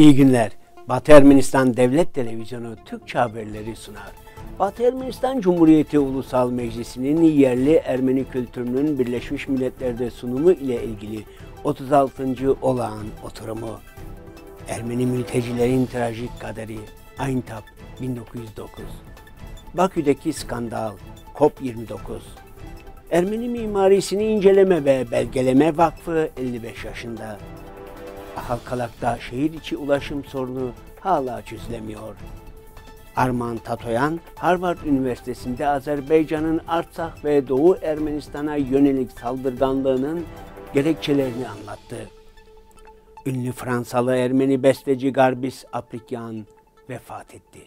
İyi günler. Batı Ermenistan Devlet Televizyonu Türkçe haberleri sunar. Batı Ermenistan Cumhuriyeti Ulusal Meclisi'nin yerli Ermeni kültürünün Birleşmiş Milletler'de sunumu ile ilgili 36. olağan oturumu. Ermeni mültecilerin trajik kaderi Ayntap 1909 Bakü'deki skandal COP29 Ermeni Mimarisini İnceleme ve Belgeleme Vakfı 55 yaşında. Halkalak'ta şehir içi ulaşım sorunu hala çözülemiyor. Arman Tatoyan, Harvard Üniversitesi'nde Azerbaycan'ın Artsakh ve Doğu Ermenistan'a yönelik saldırganlığının gerekçelerini anlattı. Ünlü Fransalı Ermeni besteci Garbis Aprikyan vefat etti.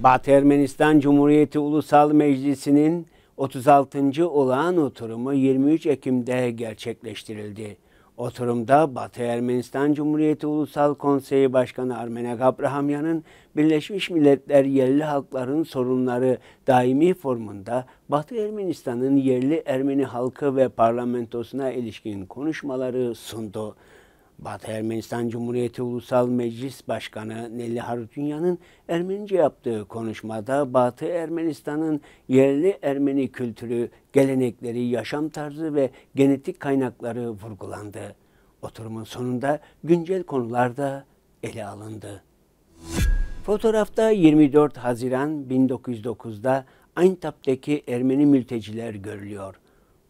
Batı Ermenistan Cumhuriyeti Ulusal Meclisi'nin 36. olağan oturumu 23 Ekim'de gerçekleştirildi. Oturumda Batı Ermenistan Cumhuriyeti Ulusal Konseyi Başkanı Armenek Abrahamyan'ın Birleşmiş Milletler Yerli Halkların Sorunları Daimi Forumunda Batı Ermenistan'ın yerli Ermeni halkı ve parlamentosuna ilişkin konuşmaları sundu. Batı Ermenistan Cumhuriyeti Ulusal Meclis Başkanı Nelli Harutyunyan'ın Ermenice yaptığı konuşmada Batı Ermenistan'ın yerli Ermeni kültürü, gelenekleri, yaşam tarzı ve genetik kaynakları vurgulandı. Oturumun sonunda güncel konular da ele alındı. Fotoğrafta 24 Haziran 1909'da Ayntab'daki Ermeni mülteciler görülüyor.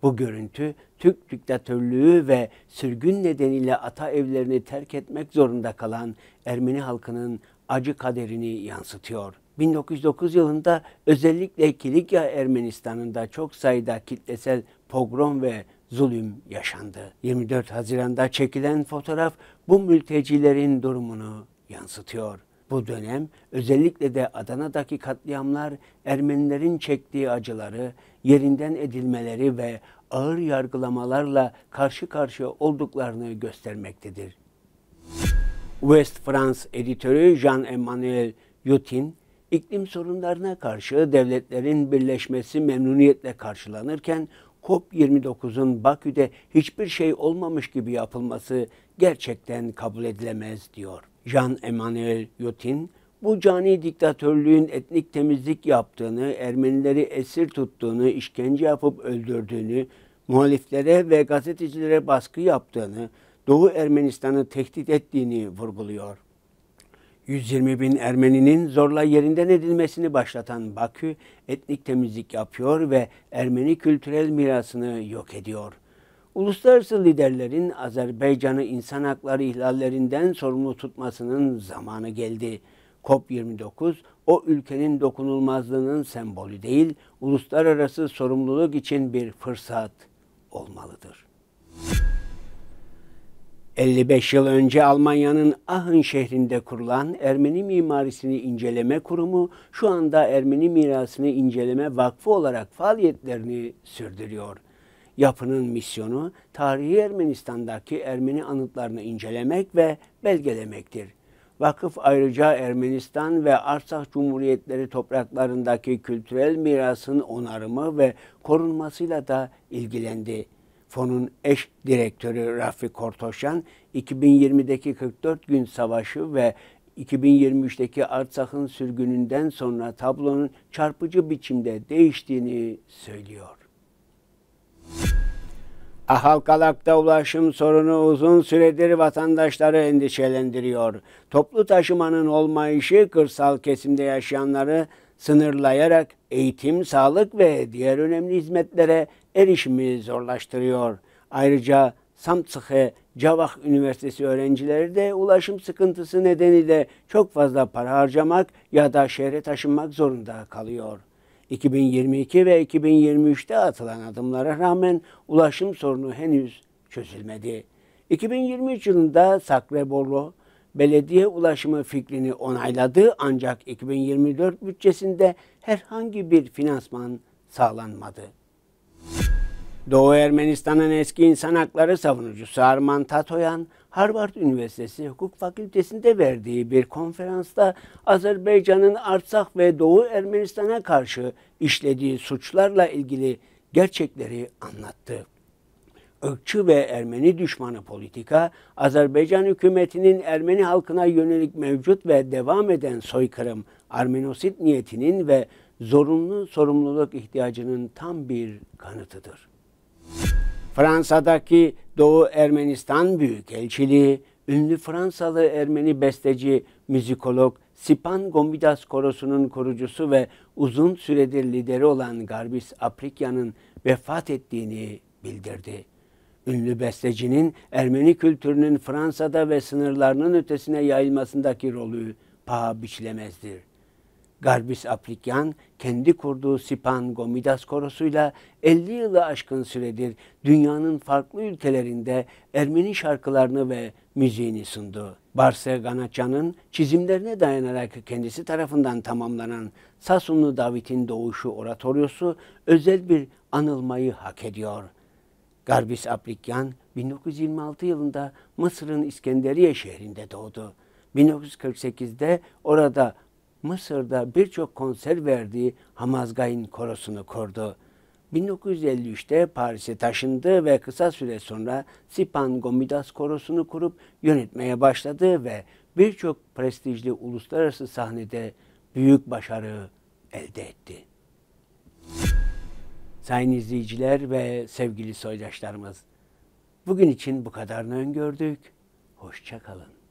Bu görüntü Türk diktatörlüğü ve sürgün nedeniyle ata evlerini terk etmek zorunda kalan Ermeni halkının acı kaderini yansıtıyor. 1909 yılında özellikle Kilikya Ermenistan'ında çok sayıda kitlesel pogrom ve zulüm yaşandı. 24 Haziran'da çekilen fotoğraf bu mültecilerin durumunu yansıtıyor. Bu dönem özellikle de Adana'daki katliamlar Ermenilerin çektiği acıları, yerinden edilmeleri ve ağır yargılamalarla karşı karşıya olduklarını göstermektedir. West France editörü Jean-Emmanuel Yutin, iklim sorunlarına karşı devletlerin birleşmesi memnuniyetle karşılanırken COP29'un Bakü'de hiçbir şey olmamış gibi yapılması gerçekten kabul edilemez diyor. Jean-Emmanuel Yutin, bu cani diktatörlüğün etnik temizlik yaptığını, Ermenileri esir tuttuğunu, işkence yapıp öldürdüğünü, muhaliflere ve gazetecilere baskı yaptığını, Doğu Ermenistan'ı tehdit ettiğini vurguluyor. 120 bin Ermeninin zorla yerinden edilmesini başlatan Bakü etnik temizlik yapıyor ve Ermeni kültürel mirasını yok ediyor. Uluslararası liderlerin Azerbaycan'ı insan hakları ihlallerinden sorumlu tutmasının zamanı geldi. COP29 o ülkenin dokunulmazlığının sembolü değil, uluslararası sorumluluk için bir fırsat olmalıdır. 55 yıl önce Almanya'nın Ahın şehrinde kurulan Ermeni Mimarisini İnceleme Kurumu şu anda Ermeni Mirasını İnceleme Vakfı olarak faaliyetlerini sürdürüyor. Yapının misyonu tarihi Ermenistan'daki Ermeni anıtlarını incelemek ve belgelemektir. Vakıf ayrıca Ermenistan ve Arsak Cumhuriyetleri topraklarındaki kültürel mirasın onarımı ve korunmasıyla da ilgilendi. Fonun eş direktörü Rafi Kortoşan, 2020'deki 44 gün savaşı ve 2023'teki Artsak'ın sürgününden sonra tablonun çarpıcı biçimde değiştiğini söylüyor. Ahalkalak'ta ulaşım sorunu uzun süredir vatandaşları endişelendiriyor. Toplu taşımanın olmayışı kırsal kesimde yaşayanları sınırlayarak eğitim, sağlık ve diğer önemli hizmetlere erişimi zorlaştırıyor. Ayrıca Samtskhe Cavak Üniversitesi öğrencileri de ulaşım sıkıntısı nedeniyle çok fazla para harcamak ya da şehre taşınmak zorunda kalıyor. 2022 ve 2023'te atılan adımlara rağmen ulaşım sorunu henüz çözülmedi. 2023 yılında Sakrebolo belediye ulaşımı fikrini onayladı ancak 2024 bütçesinde herhangi bir finansman sağlanmadı. Doğu Ermenistan'ın eski insan hakları savunucusu Arman Tatoyan, Harvard Üniversitesi Hukuk Fakültesi'nde verdiği bir konferansta Azerbaycan'ın Artsakh ve Doğu Ermenistan'a karşı işlediği suçlarla ilgili gerçekleri anlattı. ırkçı ve Ermeni düşmanı politika, Azerbaycan hükümetinin Ermeni halkına yönelik mevcut ve devam eden soykırım, Armenosit niyetinin ve zorunlu sorumluluk ihtiyacının tam bir kanıtıdır. Fransa'daki Doğu Ermenistan Büyükelçiliği, ünlü Fransalı Ermeni besteci, müzikolog Sipan Gombidas Korosu'nun kurucusu ve uzun süredir lideri olan Garbis Aprikyan'ın vefat ettiğini bildirdi. Ünlü bestecinin Ermeni kültürünün Fransa'da ve sınırlarının ötesine yayılmasındaki rolü paha biçilemezdir. Garbis Aplikyan kendi kurduğu Sipan Gomidas korosuyla 50 yılı aşkın süredir dünyanın farklı ülkelerinde Ermeni şarkılarını ve müziğini sundu. Barse Ganacyan'ın çizimlerine dayanarak kendisi tarafından tamamlanan Sasunlu David'in doğuşu oratoryosu özel bir anılmayı hak ediyor. Garbis Aplikyan 1926 yılında Mısır'ın İskenderiye şehrinde doğdu. 1948'de orada Mısır'da birçok konser verdiği Hamazgay'ın korosunu kurdu. 1953'te Paris'e taşındı ve kısa süre sonra Sipan Gomidas korosunu kurup yönetmeye başladı ve birçok prestijli uluslararası sahnede büyük başarı elde etti. Sayın izleyiciler ve sevgili soydaşlarımız, bugün için bu kadarını öngördük. Hoşçakalın.